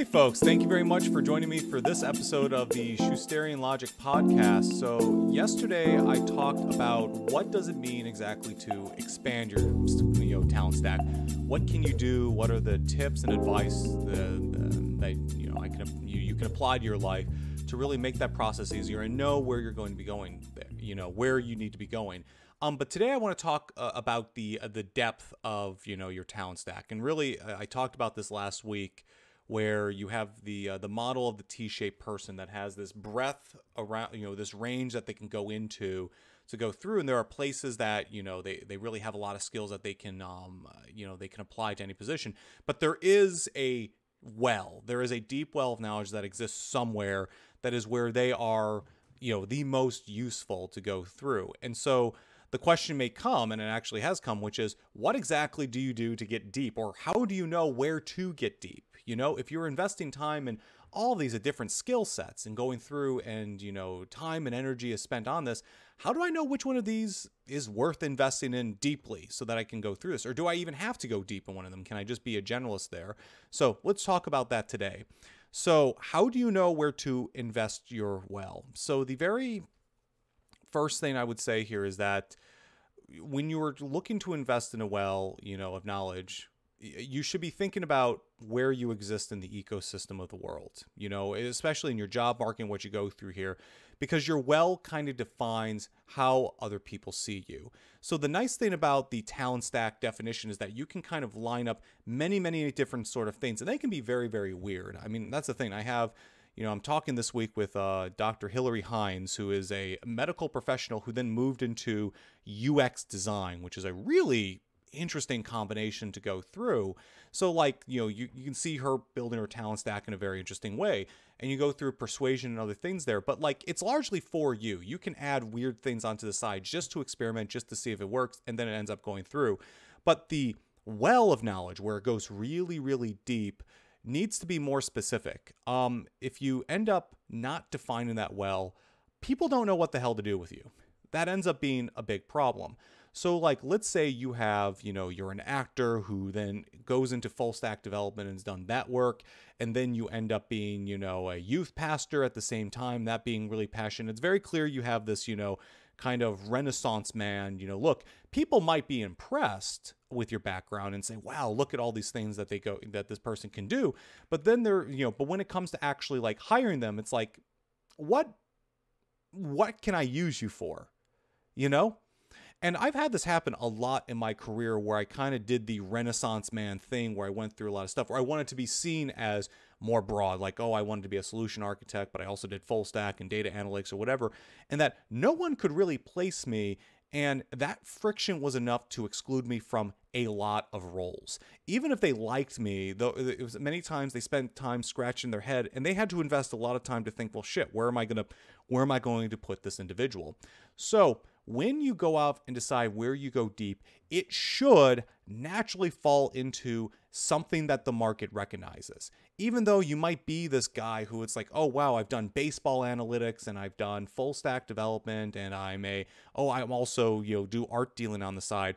Hey, folks, thank you very much for joining me for this episode of the Schusterian Logic podcast. So, yesterday I talked about what does it mean exactly to expand your you know, talent stack. What can you do? What are the tips and advice that, you know I can you, you can apply to your life to really make that process easier and know where you're going to be going, you know, where you need to be going. Um, but today I want to talk uh, about the uh, the depth of you know your talent stack, and really I talked about this last week where you have the uh, the model of the T-shaped person that has this breadth around you know this range that they can go into to go through. And there are places that you know they, they really have a lot of skills that they can um, uh, you know they can apply to any position. But there is a well there is a deep well of knowledge that exists somewhere that is where they are you know the most useful to go through. And so the question may come, and it actually has come, which is what exactly do you do to get deep, or how do you know where to get deep? You know, if you're investing time in all these uh, different skill sets and going through and, you know, time and energy is spent on this, how do I know which one of these is worth investing in deeply so that I can go through this? Or do I even have to go deep in one of them? Can I just be a generalist there? So let's talk about that today. So, how do you know where to invest your well? So, the very first thing I would say here is that when you're looking to invest in a well, you know, of knowledge, you should be thinking about where you exist in the ecosystem of the world, you know, especially in your job market and what you go through here, because your well kind of defines how other people see you. So, the nice thing about the talent stack definition is that you can kind of line up many, many different sort of things, and they can be very, very weird. I mean, that's the thing. I have you know, I'm talking this week with uh, Dr. Hillary Hines, who is a medical professional who then moved into UX design, which is a really interesting combination to go through. So, like, you know, you, you can see her building her talent stack in a very interesting way. And you go through persuasion and other things there. But, like, it's largely for you. You can add weird things onto the side just to experiment, just to see if it works. And then it ends up going through. But the well of knowledge, where it goes really, really deep, needs to be more specific. Um, if you end up not defining that well, people don't know what the hell to do with you. That ends up being a big problem. So, like, let's say you have, you know, you're an actor who then goes into full stack development and has done that work, and then you end up being, you know, a youth pastor at the same time, that being really passionate. It's very clear you have this, you know, kind of renaissance man, you know, look, people might be impressed with your background and say, "Wow, look at all these things that they go that this person can do." But then they're, you know, but when it comes to actually like hiring them, it's like what what can I use you for? You know? And I've had this happen a lot in my career where I kind of did the Renaissance man thing where I went through a lot of stuff where I wanted to be seen as more broad, like, oh, I wanted to be a solution architect, but I also did full stack and data analytics or whatever, and that no one could really place me. And that friction was enough to exclude me from a lot of roles. Even if they liked me, though it was many times they spent time scratching their head and they had to invest a lot of time to think, well shit, where am I gonna where am I going to put this individual? So when you go out and decide where you go deep, it should naturally fall into something that the market recognizes. Even though you might be this guy who it's like, oh wow, I've done baseball analytics and I've done full stack development and I'm a oh I'm also you know do art dealing on the side.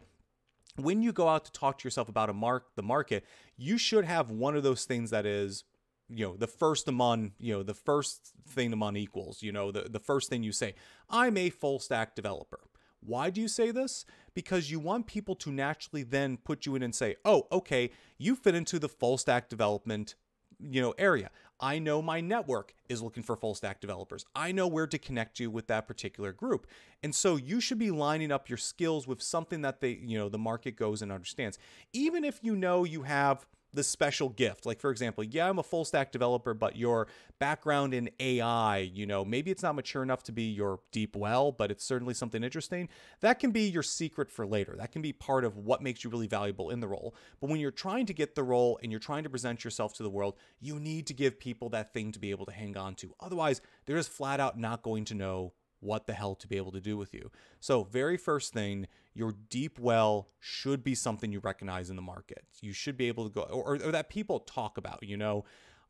When you go out to talk to yourself about a mark the market, you should have one of those things that is you know the first among you know the first thing among equals you know the, the first thing you say i'm a full stack developer. Why do you say this? Because you want people to naturally then put you in and say oh okay you fit into the full stack development you know area. I know my network is looking for full stack developers. I know where to connect you with that particular group. And so you should be lining up your skills with something that they you know the market goes and understands. Even if you know you have the special gift. Like, for example, yeah, I'm a full stack developer, but your background in AI, you know, maybe it's not mature enough to be your deep well, but it's certainly something interesting. That can be your secret for later. That can be part of what makes you really valuable in the role. But when you're trying to get the role and you're trying to present yourself to the world, you need to give people that thing to be able to hang on to. Otherwise, they're just flat out not going to know what the hell to be able to do with you. So, very first thing, your deep well should be something you recognize in the market. You should be able to go, or, or that people talk about, you know,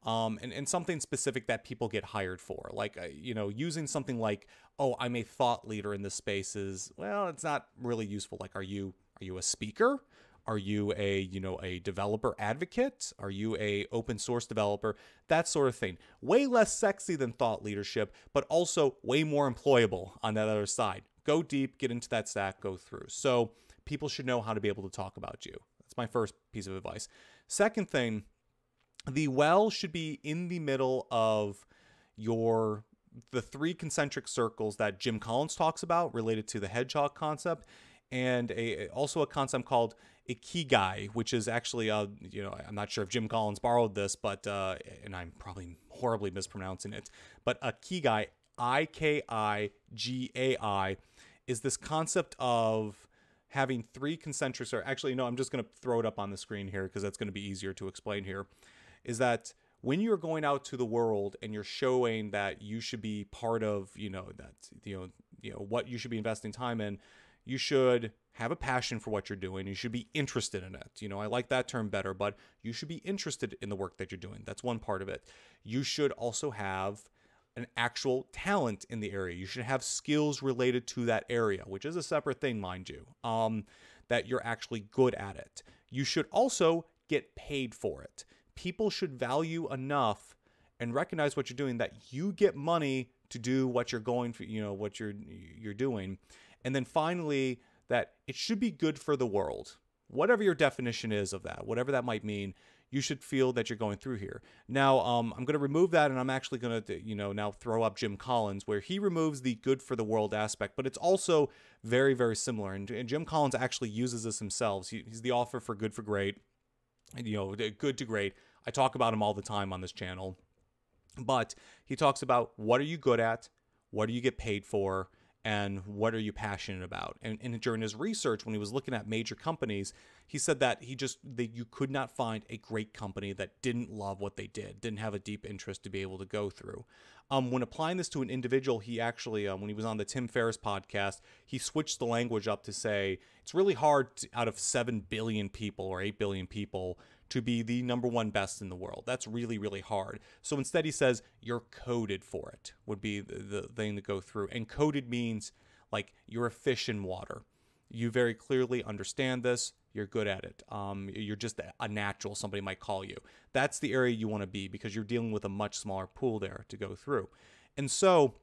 um, and, and something specific that people get hired for. Like, uh, you know, using something like, oh, I'm a thought leader in this space is, well, it's not really useful. Like, are you, are you a speaker? Are you a, you know, a developer advocate? Are you a open source developer? That sort of thing. Way less sexy than thought leadership, but also way more employable on that other side. Go deep, get into that stack, go through. So people should know how to be able to talk about you. That's my first piece of advice. Second thing, the well should be in the middle of your the three concentric circles that Jim Collins talks about related to the hedgehog concept and a also a concept called ikigai which is actually uh you know I'm not sure if Jim Collins borrowed this but uh and I'm probably horribly mispronouncing it but ikigai I K I G A I is this concept of having three concentric or actually no I'm just going to throw it up on the screen here because that's going to be easier to explain here is that when you're going out to the world and you're showing that you should be part of, you know, that you know, you know what you should be investing time in, you should have a passion for what you're doing. You should be interested in it. You know, I like that term better, but you should be interested in the work that you're doing. That's one part of it. You should also have an actual talent in the area. You should have skills related to that area, which is a separate thing, mind you. Um, that you're actually good at it. You should also get paid for it people should value enough and recognize what you're doing that you get money to do what you're going for, you know, what you're you're doing. And then finally that it should be good for the world. Whatever your definition is of that, whatever that might mean, you should feel that you're going through here. Now, um, I'm going to remove that, and I'm actually going to, you know, now throw up Jim Collins, where he removes the good for the world aspect, but it's also very, very similar. And, and Jim Collins actually uses this himself. He, he's the author for Good for Great you know, good to great. I talk about him all the time on this channel. But he talks about what are you good at? What do you get paid for? And what are you passionate about? And, and during his research, when he was looking at major companies, he said that he just that you could not find a great company that didn't love what they did, didn't have a deep interest to be able to go through. Um, when applying this to an individual, he actually, um, when he was on the Tim Ferriss podcast, he switched the language up to say it's really hard to, out of 7 billion people or 8 billion people to be the number one best in the world. That's really, really hard. So instead, he says you're coded for it, would be the, the thing to go through. And coded means like you're a fish in water. You very clearly understand this you're good at it. Um, you're just a natural, somebody might call you. That's the area you want to be because you're dealing with a much smaller pool there to go through. And so,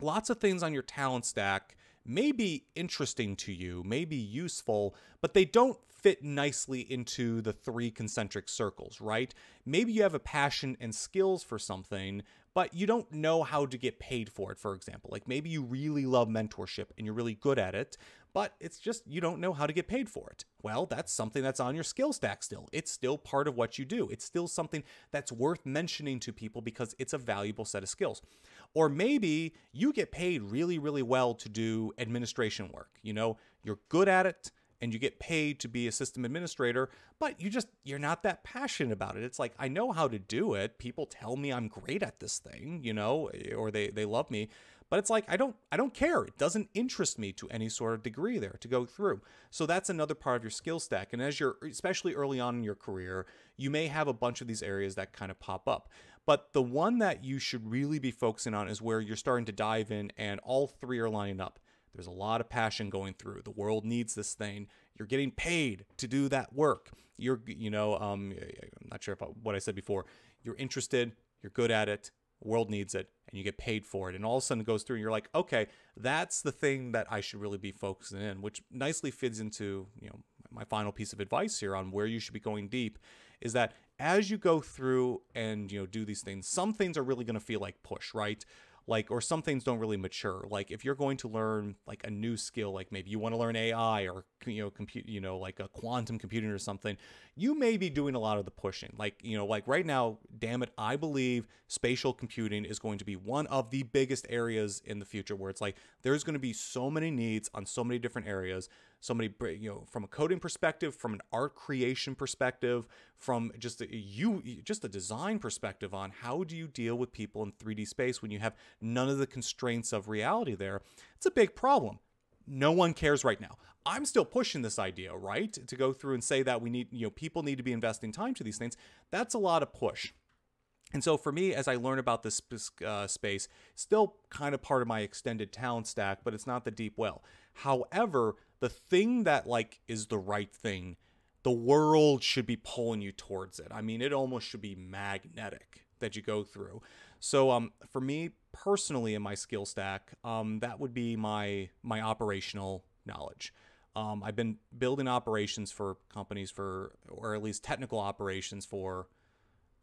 lots of things on your talent stack may be interesting to you, may be useful, but they don't fit nicely into the three concentric circles, right? Maybe you have a passion and skills for something, but you don't know how to get paid for it, for example. Like maybe you really love mentorship and you're really good at it, but it's just you don't know how to get paid for it. Well, that's something that's on your skill stack still. It's still part of what you do. It's still something that's worth mentioning to people because it's a valuable set of skills. Or maybe you get paid really, really well to do administration work. You know, you're good at it and you get paid to be a system administrator, but you just you're not that passionate about it. It's like I know how to do it. People tell me I'm great at this thing, you know, eh, or they they love me, but it's like I don't I don't care. It doesn't interest me to any sort of degree there to go through. So that's another part of your skill stack. And as you're especially early on in your career, you may have a bunch of these areas that kind of pop up. But the one that you should really be focusing on is where you're starting to dive in and all three are lining up. There's a lot of passion going through. The world needs this thing. You're getting paid to do that work. You're, you know, um, I'm not sure if what I said before. You're interested. You're good at it The world needs it and you get paid for it and all of a sudden it goes through and you're like okay that's the thing that i should really be focusing in which nicely fits into you know my final piece of advice here on where you should be going deep is that as you go through and you know do these things some things are really going to feel like push right like or some things don't really mature. Like if you're going to learn like a new skill like maybe you want to learn ai or you know compute you know like a quantum computing or something you may be doing a lot of the pushing. Like you know like right now damn it i believe spatial computing is going to be one of the biggest areas in the future where it's like there's going to be so many needs on so many different areas somebody you know from a coding perspective from an art creation perspective from just a you just a design perspective on how do you deal with people in 3d space when you have none of the constraints of reality there it's a big problem. No one cares right now. I'm still pushing this idea right to go through and say that we need you know people need to be investing time to these things. That's a lot of push and so for me, as I learn about this uh, space, still kind of part of my extended talent stack, but it's not the deep well. However, the thing that like is the right thing the world should be pulling you towards it. I mean, it almost should be magnetic that you go through. So um, for me personally in my skill stack, um, that would be my my operational knowledge. Um, I've been building operations for companies for, or at least technical operations for,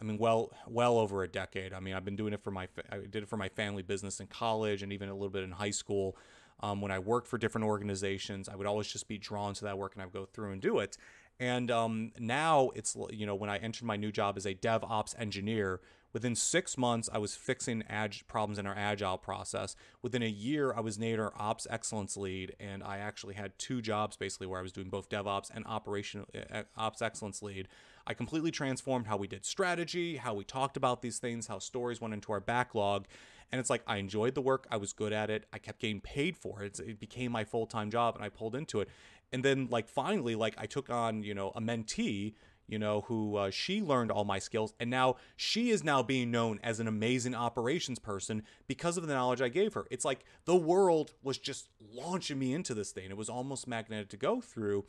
I mean, well, well over a decade. I mean, I've been doing it for my, I did it for my family business in college and even a little bit in high school. Um, when I worked for different organizations, I would always just be drawn to that work and I would go through and do it. And um, now it's, you know, when I entered my new job as a DevOps engineer, Within six months, I was fixing ag- problems in our agile process. Within a year, I was named our ops excellence lead, and I actually had two jobs basically where I was doing both DevOps and operational uh, ops excellence lead. I completely transformed how we did strategy, how we talked about these things, how stories went into our backlog. And it's like I enjoyed the work, I was good at it, I kept getting paid for it. It became my full time job, and I pulled into it. And then, like, finally, like, I took on, you know, a mentee you know, who uh, she learned all my skills. And now she is now being known as an amazing operations person because of the knowledge I gave her. It's like the world was just launching me into this thing. It was almost magnetic to go through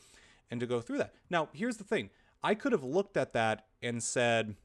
and to go through that. Now, here's the thing I could have looked at that and said,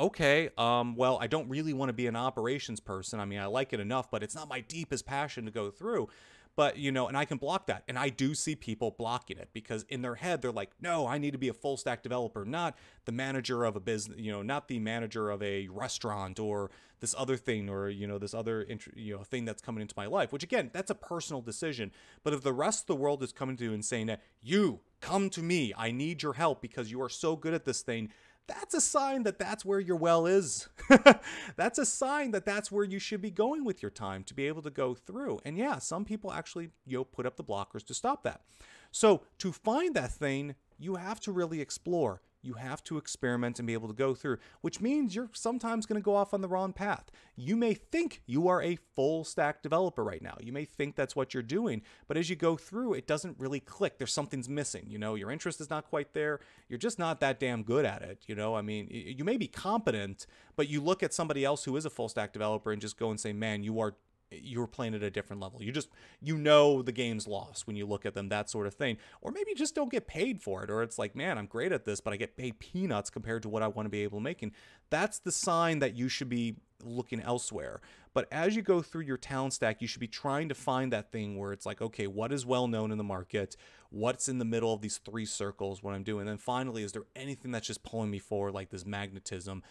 okay, um, well, I don't really want to be an operations person. I mean, I like it enough, but it's not my deepest passion to go through. But, you know, and I can block that. And I do see people blocking it because in their head, they're like, no, I need to be a full stack developer, not the manager of a business, you know, not the manager of a restaurant or this other thing or, you know, this other, you know, thing that's coming into my life, which again, that's a personal decision. But if the rest of the world is coming to you and saying that you come to me, I need your help because you are so good at this thing that's a sign that that's where your well is. that's a sign that that's where you should be going with your time to be able to go through. And yeah, some people actually you know put up the blockers to stop that. So to find that thing, you have to really explore you have to experiment and be able to go through, which means you're sometimes going to go off on the wrong path. You may think you are a full stack developer right now. You may think that's what you're doing, but as you go through, it doesn't really click. There's something's missing. You know, your interest is not quite there. You're just not that damn good at it. You know, I mean, you may be competent, but you look at somebody else who is a full stack developer and just go and say, man, you are you're playing at a different level. You just you know the game's lost when you look at them, that sort of thing. Or maybe you just don't get paid for it, or it's like, man, I'm great at this, but I get paid peanuts compared to what I want to be able to make. And that's the sign that you should be looking elsewhere. But as you go through your talent stack, you should be trying to find that thing where it's like, okay, what is well known in the market? What's in the middle of these three circles? What I'm doing, and then finally, is there anything that's just pulling me forward, like this magnetism?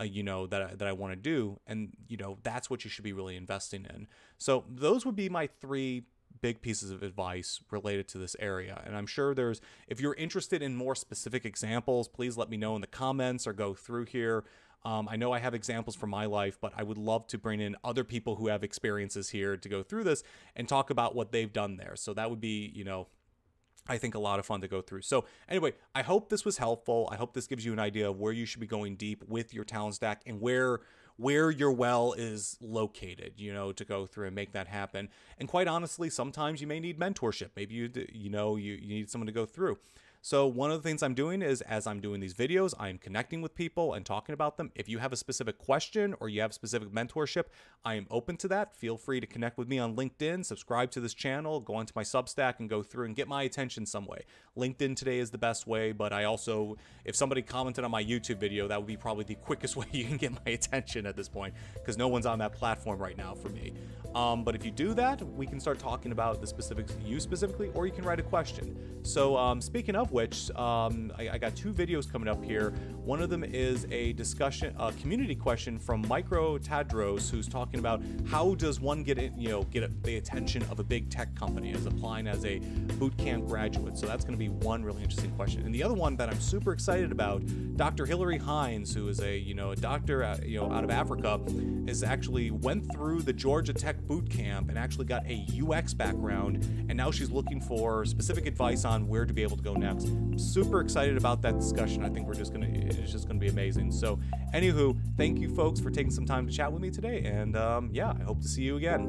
Uh, you know that I, that I want to do, and you know that's what you should be really investing in. So those would be my three big pieces of advice related to this area. And I'm sure there's, if you're interested in more specific examples, please let me know in the comments or go through here. Um, I know I have examples from my life, but I would love to bring in other people who have experiences here to go through this and talk about what they've done there. So that would be, you know, I think a lot of fun to go through. So, anyway, I hope this was helpful. I hope this gives you an idea of where you should be going deep with your talent stack and where where your well is located, you know, to go through and make that happen. And quite honestly, sometimes you may need mentorship. Maybe you you know, you, you need someone to go through. So one of the things I'm doing is as I'm doing these videos, I'm connecting with people and talking about them. If you have a specific question or you have specific mentorship, I am open to that. Feel free to connect with me on LinkedIn, subscribe to this channel, go onto my Substack and go through and get my attention some way. LinkedIn today is the best way, but I also, if somebody commented on my YouTube video, that would be probably the quickest way you can get my attention at this point because no one's on that platform right now for me. Um, but if you do that, we can start talking about the specifics you specifically, or you can write a question. So um, speaking of which, um, I, I, got two videos coming up here. One of them is a discussion, a community question from Micro Tadros, who's talking about how does one get it, you know, get the attention of a big tech company as applying as a boot camp graduate. So that's going to be one really interesting question. And the other one that I'm super excited about, Dr. Hillary Hines, who is a you know a doctor, you know, out of Africa, is actually went through the Georgia Tech boot camp and actually got a UX background, and now she's looking for specific advice on where to be able to go next. Super excited about that discussion. I think we're just gonna it's just gonna be amazing. So, anywho, thank you folks for taking some time to chat with me today, and um, yeah, I hope to see you again.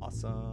Awesome.